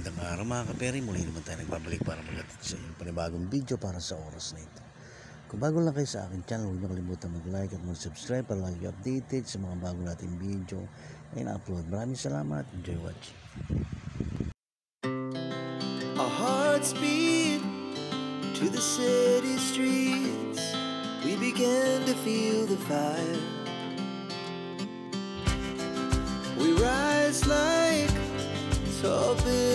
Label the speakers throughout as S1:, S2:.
S1: Magandang araw mga kaperi, muli naman tayo nagbabalik para magatid sa inyong panibagong video para sa oras na ito. Kung bago lang kayo sa aking channel, huwag niyo kalimutan mag-like at mag-subscribe para lagi updated sa mga bago nating video na ina-upload. Maraming salamat. Enjoy watching.
S2: Our hearts beat to the city streets. We began to feel the fire. We rise like tall buildings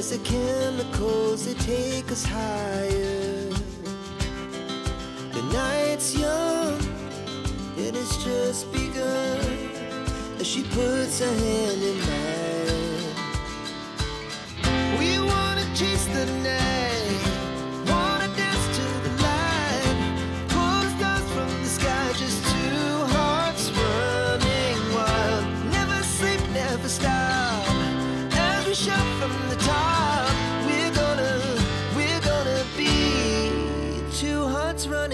S2: as the chemicals they take us higher. The night's young, and it's just begun as she puts her hand in mine. We wanna chase the night, wanna dance to the light, pull the from the sky, just two hearts running wild. Never sleep, never stop. As we shout from the top, bed.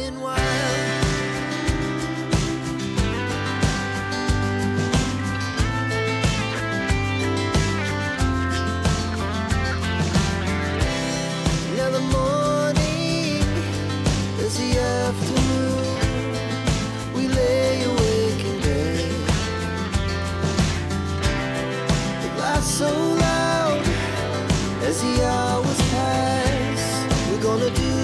S2: The laughs so loud as the hours pass. We're gonna do